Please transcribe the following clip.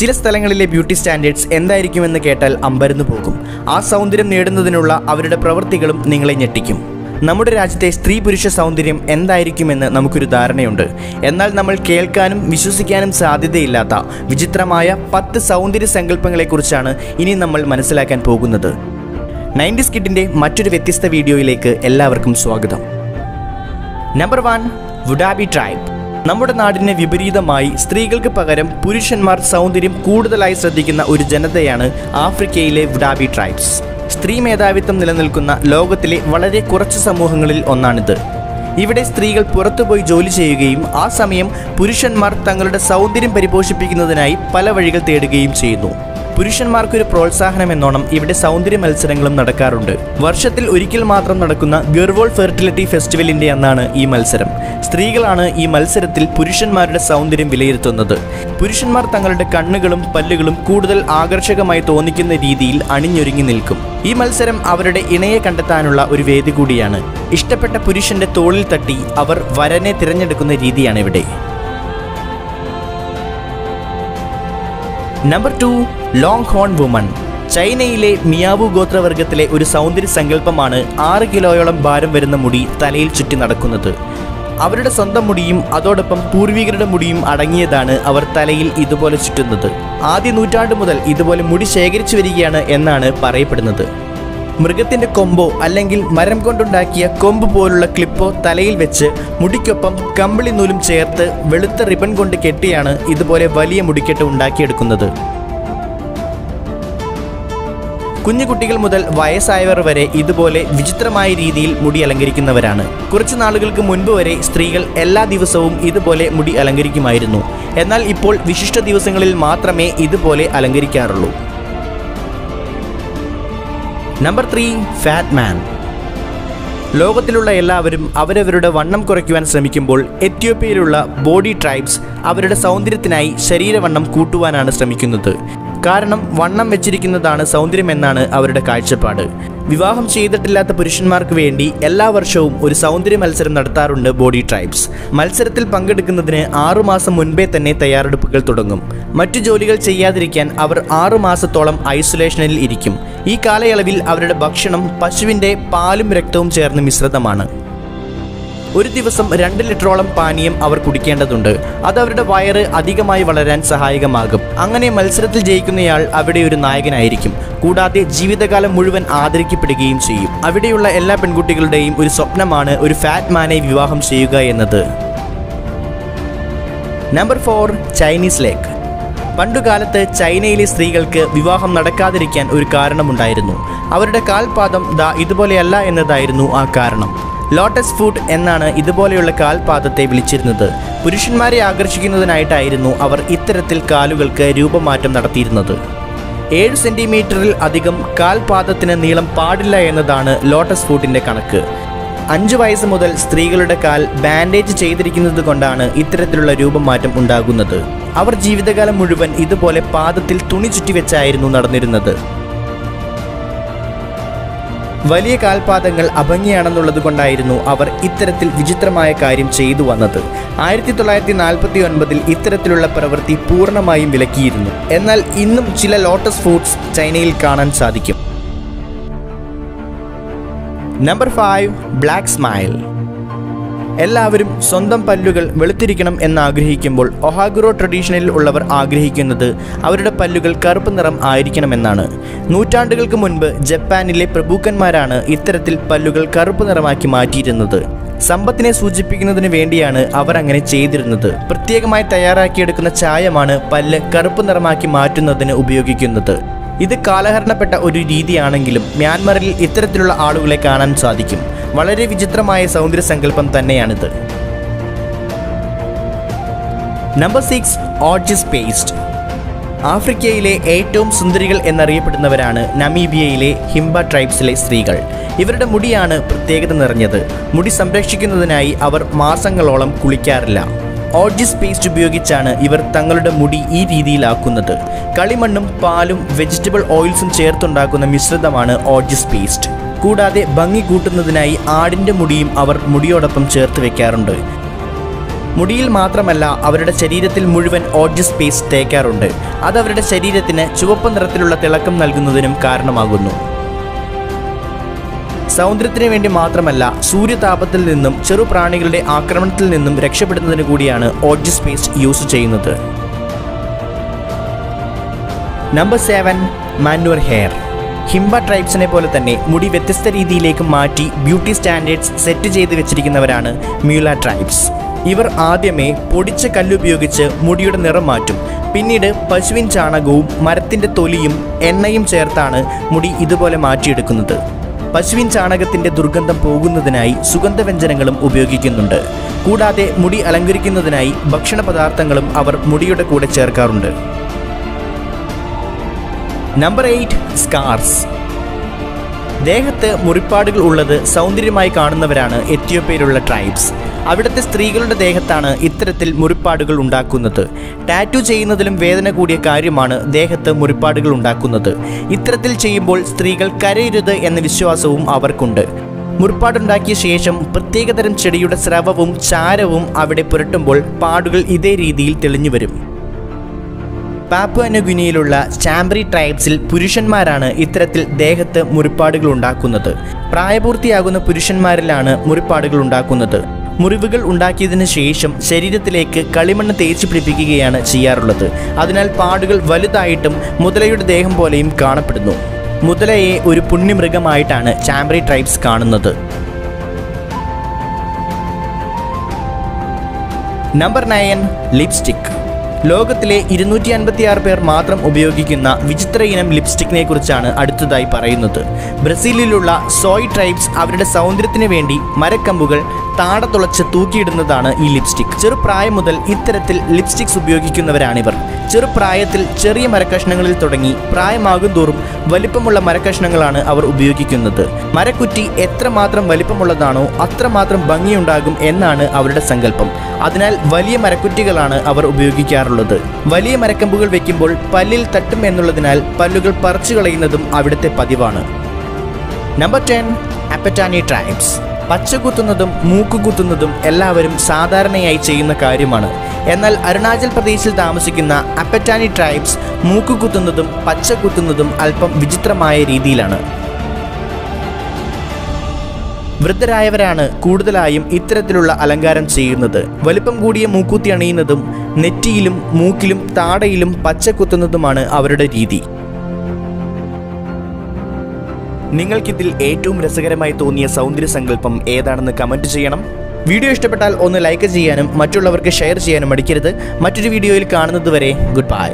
ചില സ്ഥലങ്ങളിലെ beauty standards എന്തായിരിക്കുമെന്ന് കേട്ടാൽ അമ്പരന്ന് പോകും. ആ സൗന്ദര്യം നേടുന്നതിനുള്ള അവരുടെ പ്രവൃത്തികളും നിങ്ങളെ ഞെട്ടിക്കും. നമ്മുടെ രാജ്യത്തെ സ്ത്രീ പുരുഷ സൗന്ദര്യം എന്തായിരിക്കുമെന്ന് നമുക്കൊരു ധാരണയുണ്ട്. എന്നാൽ നമ്മൾ കേൾക്കാനും വിശ്വസിക്കാനും സാധ്യതയില്ലാത്ത വിചിത്രമായ പത്ത് സൗന്ദര്യ സങ്കല്പങ്ങളെക്കുറിച്ചാണ് ഇനി നമ്മൾ മനസ്സിലാക്കാൻ പോകുന്നത്. നയന്റീസ് കിഡിന്റെ മറ്റൊരു വ്യത്യസ്ത വീഡിയോയിലേക്ക് എല്ലാവർക്കും സ്വാഗതം. Number one Wodaabe tribe. നമ്മുടെ നാടിന് വിപരീതമായി സ്ത്രീകൾക്ക് പകരം പുരുഷന്മാർ സൗന്ദര്യം കൂടുതലായി ശ്രദ്ധിക്കുന്ന ഒരു ജനതയാണ് ആഫ്രിക്കയിലെ വുഡാബി ട്രൈബ്സ്. സ്ത്രീ മേധാവിത്വം നിലനിൽക്കുന്ന ലോകത്തിലെ വളരെ കുറച്ച് സമൂഹങ്ങളിൽ ഒന്നാണിത്. ഇവിടെ സ്ത്രീകൾ പുറത്തുപോയി ജോലി ചെയ്യുകയും ആ സമയം പുരുഷന്മാർ തങ്ങളുടെ സൗന്ദര്യം പരിപോഷിപ്പിക്കുന്നതിനായി പല വഴികൾ തേടുകയും ചെയ്യുന്നു. പുരുഷന്മാർക്കൊരു പ്രോത്സാഹനം എന്നോണം ഇവിടെ സൗന്ദര്യ മത്സരങ്ങളും നടക്കാറുണ്ട്. വർഷത്തിൽ ഒരിക്കൽ മാത്രം നടക്കുന്ന ഗർവോൾ ഫെർട്ടിലിറ്റി ഫെസ്റ്റിവലിന്റെ അന്നാണ് ഈ മത്സരം. സ്ത്രീകളാണ് ഈ മത്സരത്തിൽ പുരുഷന്മാരുടെ സൗന്ദര്യം വിലയിരുത്തുന്നത്. പുരുഷന്മാർ തങ്ങളുടെ കണ്ണുകളും പല്ലുകളും കൂടുതൽ ആകർഷകമായി തോന്നിക്കുന്ന രീതിയിൽ അണിഞ്ഞൊരുങ്ങി നിൽക്കും. ഈ മത്സരം അവരുടെ ഇണയെ കണ്ടെത്താനുള്ള ഒരു വേദി കൂടിയാണ്. ഇഷ്ടപ്പെട്ട പുരുഷന്റെ തോളിൽ തട്ടി അവർ വരനെ തിരഞ്ഞെടുക്കുന്ന രീതിയാണ് ഇവിടെ number two long horn woman ചൈനയിലെ മിയാവു ഗോത്രവർഗത്തിലെ ഒരു സൗന്ദര്യ സങ്കല്പമാണ് ആറ് കിലോയോളം ഭാരം വരുന്ന മുടി തലയിൽ ചുറ്റി നടക്കുന്നത്. അവരുടെ സ്വന്തം മുടിയും അതോടൊപ്പം പൂർവികരുടെ മുടിയും അടങ്ങിയതാണ് അവർ തലയിൽ ഇതുപോലെ ചുറ്റുന്നത്. ആദ്യ നൂറ്റാണ്ട് മുതൽ ഇതുപോലെ മുടി ശേഖരിച്ചു വരികയാണ് എന്നാണ് പറയപ്പെടുന്നത്. മൃഗത്തിന്റെ കൊമ്പോ അല്ലെങ്കിൽ മരം കൊണ്ടുണ്ടാക്കിയ കൊമ്പ് പോലുള്ള ക്ലിപ്പോ തലയിൽ വെച്ച് മുടിക്കൊപ്പം കമ്പിളി നൂലും ചേർത്ത് വെളുത്ത റിബൺ കൊണ്ട് കെട്ടിയാണ് ഇതുപോലെ വലിയ മുടിക്കെട്ട് ഉണ്ടാക്കിയെടുക്കുന്നത്. കുഞ്ഞുകുട്ടികൾ മുതൽ വയസ്സായവർ വരെ ഇതുപോലെ വിചിത്രമായ രീതിയിൽ മുടി അലങ്കരിക്കുന്നവരാണ്. കുറച്ച് നാളുകൾക്ക് മുൻപ് വരെ സ്ത്രീകൾ എല്ലാ ദിവസവും ഇതുപോലെ മുടി അലങ്കരിക്കുമായിരുന്നു. എന്നാൽ ഇപ്പോൾ വിശിഷ്ട ദിവസങ്ങളിൽ മാത്രമേ ഇതുപോലെ അലങ്കരിക്കാറുള്ളൂ. നമ്പർ ത്രീ ഫാറ്റ് മാൻ ലോകത്തിലുള്ള എല്ലാവരും അവരവരുടെ വണ്ണം കുറയ്ക്കുവാൻ ശ്രമിക്കുമ്പോൾ എത്യോപ്യയിലുള്ള ബോഡി ട്രൈബ്സ് അവരുടെ സൗന്ദര്യത്തിനായി ശരീരവണ്ണം കൂട്ടുവാനാണ് ശ്രമിക്കുന്നത്. കാരണം വണ്ണം വെച്ചിരിക്കുന്നതാണ് സൗന്ദര്യം എന്നാണ് അവരുടെ കാഴ്ചപ്പാട്. വിവാഹം ചെയ്തിട്ടില്ലാത്ത പുരുഷന്മാർക്ക് വേണ്ടി എല്ലാ വർഷവും ഒരു സൗന്ദര്യ മത്സരം നടത്താറുണ്ട് ബോഡി ട്രൈബ്സ്. മത്സരത്തിൽ പങ്കെടുക്കുന്നതിന് ആറുമാസം മുൻപേ തന്നെ തയ്യാറെടുപ്പുകൾ തുടങ്ങും. മറ്റു ജോലികൾ ചെയ്യാതിരിക്കാൻ അവർ ആറുമാസത്തോളം ഐസൊലേഷനിൽ ഇരിക്കും. ഈ കാലയളവിൽ അവരുടെ ഭക്ഷണം പശുവിന്റെ പാലും രക്തവും ചേർന്ന് മിശ്രിതമാണ്. ഒരു ദിവസം രണ്ട് ലിറ്ററോളം പാനീയം അവർ കുടിക്കേണ്ടതുണ്ട്. അത് അവരുടെ വയറ് അധികമായി വളരാൻ സഹായകമാകും. അങ്ങനെ മത്സരത്തിൽ ജയിക്കുന്നയാൾ അവിടെ ഒരു നായകനായിരിക്കും. കൂടാതെ ജീവിതകാലം മുഴുവൻ ആദരിക്കപ്പെടുകയും ചെയ്യും. അവിടെയുള്ള എല്ലാ പെൺകുട്ടികളുടെയും ഒരു സ്വപ്നമാണ് ഒരു ഫാറ്റ് മാനെ വിവാഹം ചെയ്യുക എന്നത്. നമ്പർ ഫോർ ചൈനീസ് ലേക്ക് പണ്ടുകാലത്ത് ചൈനയിലെ സ്ത്രീകൾക്ക് വിവാഹം നടക്കാതിരിക്കാൻ ഒരു കാരണമുണ്ടായിരുന്നു. അവരുടെ കാൽപാദം ദാ ഇതുപോലെയല്ല എന്നതായിരുന്നു ആ കാരണം. ലോട്ടസ് ഫുഡ് എന്നാണ് ഇതുപോലെയുള്ള കാൽപാദത്തെ വിളിച്ചിരുന്നത്. പുരുഷന്മാരെ ആകർഷിക്കുന്നതിനായിട്ടായിരുന്നു അവർ ഇത്തരത്തിൽ കാലുകൾക്ക് രൂപമാറ്റം നടത്തിയിരുന്നത്. ഏഴ് സെന്റിമീറ്ററിൽ അധികം കാൽപാദത്തിന് നീളം പാടില്ല എന്നതാണ് ലോട്ടസ് ഫുഡിന്റെ കണക്ക്. അഞ്ച് വയസ്സ് മുതൽ സ്ത്രീകളുടെ കാൽ ബാൻഡേജ് ചെയ്തിരിക്കുന്നത് കൊണ്ടാണ് ഇത്തരത്തിലുള്ള രൂപമാറ്റം ഉണ്ടാകുന്നത്. അവർ ജീവിതകാലം മുഴുവൻ ഇതുപോലെ പാദത്തിൽ തുണി ചുറ്റിവെച്ചായിരുന്നു നടന്നിരുന്നത്. വലിയ കാൽപാദങ്ങൾ അഭംഗിയാണെന്നുള്ളത് കൊണ്ടായിരുന്നു അവർ ഇത്തരത്തിൽ വിചിത്രമായ കാര്യം ചെയ്തു വന്നത്. ആയിരത്തി തൊള്ളായിരത്തി നാൽപ്പത്തി ഒൻപതിൽ ഇത്തരത്തിലുള്ള പ്രവൃത്തി പൂർണമായും വിലക്കിയിരുന്നു. എന്നാൽ ഇന്നും ചില ലോട്ടസ് ഫ്രൂട്ട്സ് ചൈനയിൽ കാണാൻ സാധിക്കും. Number five black smile. എല്ലാവരും സ്വന്തം പല്ലുകൾ വെളുത്തിരിക്കണം എന്ന് ആഗ്രഹിക്കുമ്പോൾ ഒഹാഗുറോ ട്രഡീഷനിൽ ഉള്ളവർ ആഗ്രഹിക്കുന്നത് അവരുടെ പല്ലുകൾ കറുപ്പ് നിറം ആയിരിക്കണമെന്നാണ്. നൂറ്റാണ്ടുകൾക്ക് മുൻപ് ജപ്പാനിലെ പ്രഭുക്കന്മാരാണ് ഇത്തരത്തിൽ പല്ലുകൾ കറുപ്പ് നിറമാക്കി മാറ്റിയിരുന്നത്. സമ്പത്തിനെ സൂചിപ്പിക്കുന്നതിന് വേണ്ടിയാണ് അവർ അങ്ങനെ ചെയ്തിരുന്നത്. പ്രത്യേകമായി തയ്യാറാക്കിയെടുക്കുന്ന ചായമാണ് പല്ല് കറുപ്പ് നിറമാക്കി മാറ്റുന്നതിന് ഉപയോഗിക്കുന്നത്. ഇത് കാലഹരണപ്പെട്ട ഒരു രീതിയാണെങ്കിലും മ്യാൻമറിൽ ഇത്തരത്തിലുള്ള ആളുകളെ കാണാൻ സാധിക്കും. വളരെ വിചിത്രമായ സൗന്ദര്യ സങ്കല്പം തന്നെയാണിത്. നമ്പർ സിക്സ് ഓർജിസ് പേസ്റ്റ് ആഫ്രിക്കയിലെ ഏറ്റവും സുന്ദരികൾ എന്നറിയപ്പെടുന്നവരാണ് നമീബിയയിലെ ഹിംബ ട്രൈബ്സിലെ സ്ത്രീകൾ. ഇവരുടെ മുടിയാണ് പ്രത്യേകത നിറഞ്ഞത്. മുടി സംരക്ഷിക്കുന്നതിനായി അവർ മാസങ്ങളോളം കുളിക്കാറില്ല. ഓർജിസ് പേസ്റ്റ് ഉപയോഗിച്ചാണ് ഇവർ തങ്ങളുടെ മുടി ഈ രീതിയിലാക്കുന്നത്. കളിമണ്ണും പാലും വെജിറ്റബിൾ ഓയിൽസും ചേർത്തുണ്ടാക്കുന്ന മിശ്രിതമാണ് ഓർജിസ് പേസ്റ്റ് കൂടാതെ ഭംഗി കൂട്ടുന്നതിനായി ആടിന്റെ മുടിയും അവർ മുടിയോടൊപ്പം ചേർത്ത് വെക്കാറുണ്ട്. മുടിയിൽ മാത്രമല്ല അവരുടെ ശരീരത്തിൽ മുഴുവൻ ഓഡ്ജ് സ്പേസ് തേക്കാറുണ്ട്. അത് അവരുടെ ശരീരത്തിന് ചുവപ്പ് നിറത്തിലുള്ള തിളക്കം നൽകുന്നതിനും കാരണമാകുന്നു. സൗന്ദര്യത്തിന് വേണ്ടി മാത്രമല്ല സൂര്യതാപത്തിൽ നിന്നും ചെറുപ്രാണികളുടെ ആക്രമണത്തിൽ നിന്നും രക്ഷപ്പെടുന്നതിന് കൂടിയാണ് ഓഡ്ജ് സ്പേസ് യൂസ് ചെയ്യുന്നത്. Number seven manure hair Himba ട്രൈബ്സിനെ പോലെ തന്നെ മുടി വ്യത്യസ്ത രീതിയിലേക്ക് മാറ്റി ബ്യൂട്ടി സ്റ്റാൻഡേർഡ്സ് സെറ്റ് ചെയ്ത് വെച്ചിരിക്കുന്നവരാണ് മ്യൂല ട്രൈബ്സ്. ഇവർ ആദ്യമേ പൊടിച്ച കല്ലുപയോഗിച്ച് മുടിയുടെ നിറം മാറ്റും. പിന്നീട് പശുവിൻ ചാണകവും മരത്തിന്റെ തൊലിയും എണ്ണയും ചേർത്താണ് മുടി ഇതുപോലെ മാറ്റിയെടുക്കുന്നത്. പശുവിൻ ചാണകത്തിന്റെ ദുർഗന്ധം പോകുന്നതിനായി സുഗന്ധവ്യഞ്ജനങ്ങളും ഉപയോഗിക്കുന്നുണ്ട്. കൂടാതെ മുടി അലങ്കരിക്കുന്നതിനായി ഭക്ഷണ അവർ മുടിയുടെ കൂടെ ചേർക്കാറുണ്ട്. നമ്പർ എയ്റ്റ് സ്കാർസ് ദേഹത്ത് മുറിപ്പാടുകൾ ഉള്ളത് സൗന്ദര്യമായി കാണുന്നവരാണ് എത്യോപ്യയിലുള്ള ട്രൈബ്സ് അവിടുത്തെ സ്ത്രീകളുടെ ദേഹത്താണ് ഇത്തരത്തിൽ മുറിപ്പാടുകൾ ഉണ്ടാക്കുന്നത്. ടാറ്റു ചെയ്യുന്നതിലും വേദന കൂടിയ കാര്യമാണ് ദേഹത്ത് മുറിപ്പാടുകൾ ഉണ്ടാക്കുന്നത്. ഇത്തരത്തിൽ ചെയ്യുമ്പോൾ സ്ത്രീകൾ കരയരുത് എന്ന വിശ്വാസവും അവർക്കുണ്ട്. മുറിപ്പാടുണ്ടാക്കിയ ശേഷം പ്രത്യേകതരം ചെടിയുടെ സ്രവവും ചാരവും അവിടെ പുരട്ടുമ്പോൾ പാടുകൾ ഇതേ രീതിയിൽ തെളിഞ്ഞു വരും. പാപ്പുഅനുഗുനിയിലുള്ള ചാംബ്രി ട്രൈബ്സിൽ പുരുഷന്മാരാണ് ഇത്തരത്തിൽ ദേഹത്ത് മുറിപ്പാടുകൾ ഉണ്ടാക്കുന്നത്. പ്രായപൂർത്തിയാകുന്ന പുരുഷന്മാരിലാണ് മുറിപ്പാടുകൾ ഉണ്ടാക്കുന്നത്. മുറിവുകൾ ഉണ്ടാക്കിയതിന് ശേഷം ശരീരത്തിലേക്ക് കളിമണ്ണ് തേച്ച് പിടിപ്പിക്കുകയാണ് ചെയ്യാറുള്ളത്. അതിനാൽ പാടുകൾ വലുതായിട്ടും മുതലയുടെ ദേഹം പോലെയും കാണപ്പെടുന്നു. മുതലയെ ഒരു പുണ്യമൃഗമായിട്ടാണ് ചാമ്പ്രി ട്രൈബ്സ് കാണുന്നത്. Number nine lipstick. ലോകത്തിലെ ഇരുന്നൂറ്റി അൻപത്തിയാറ് പേർ മാത്രം ഉപയോഗിക്കുന്ന വിചിത്ര ഇനം ലിപ്സ്റ്റിക്കിനെ കുറിച്ചാണ് അടുത്തതായി പറയുന്നത്. ബ്രസീലിലുള്ള സോയ് ട്രൈബ്സ് അവരുടെ സൗന്ദര്യത്തിന് വേണ്ടി മരക്കമ്പുകൾ താടത്തുളച്ച് തൂക്കിയിടുന്നതാണ് ഈ ലിപ്സ്റ്റിക്. ചെറുപ്രായം മുതൽ ഇത്തരത്തിൽ ലിപ്സ്റ്റിക്സ് ഉപയോഗിക്കുന്നവരാണിവർ. ചെറുപ്രായത്തിൽ ചെറിയ മരക്കഷ്ണങ്ങളിൽ തുടങ്ങി പ്രായമാകും തോറും വലിപ്പമുള്ള മരക്കഷ്ണങ്ങളാണ് അവർ ഉപയോഗിക്കുന്നത്. മരക്കുറ്റി എത്രമാത്രം വലിപ്പമുള്ളതാണോ അത്രമാത്രം ഭംഗിയുണ്ടാകും എന്നാണ് അവരുടെ സങ്കല്പം. അതിനാൽ വലിയ മരക്കുറ്റികളാണ് അവർ ഉപയോഗിക്കാറുള്ളത്. വലിയ മരക്കമ്പുകൾ വെക്കുമ്പോൾ പല്ലിൽ തട്ടും എന്നുള്ളതിനാൽ പല്ലുകൾ പറിച്ചു കളയുന്നതും അവിടുത്തെ പതിവാണ്. Number ten Apatani tribes. പച്ച മൂക്കുകുത്തുന്നതും എല്ലാവരും സാധാരണയായി ചെയ്യുന്ന കാര്യമാണ്. എന്നാൽ അരുണാചൽ പ്രദേശിൽ താമസിക്കുന്ന അപ്പറ്റാനി ട്രൈബ്സ് മൂക്കുകുത്തുന്നതും പച്ചകുത്തുന്നതും അല്പം വിചിത്രമായ രീതിയിലാണ്. വൃദ്ധരായവരാണ് കൂടുതലായും ഇത്തരത്തിലുള്ള അലങ്കാരം ചെയ്യുന്നത്. വലിപ്പം കൂടിയ മൂക്കുത്തി അണിയുന്നതും നെറ്റിയിലും മൂക്കിലും താടയിലും പച്ച കുത്തുന്നതുമാണ് അവരുടെ രീതി. നിങ്ങൾക്കിതിൽ ഏറ്റവും രസകരമായി തോന്നിയ സൗന്ദര്യ സങ്കല്പം ഏതാണെന്ന് കമന്റ് ചെയ്യണം. വീഡിയോ ഇഷ്ടപ്പെട്ടാൽ ഒന്ന് ലൈക്ക് ചെയ്യാനും മറ്റുള്ളവർക്ക് ഷെയർ ചെയ്യാനും മടിക്കരുത്. മറ്റൊരു വീഡിയോയിൽ കാണുന്നതുവരെ ഗുഡ് ബൈ.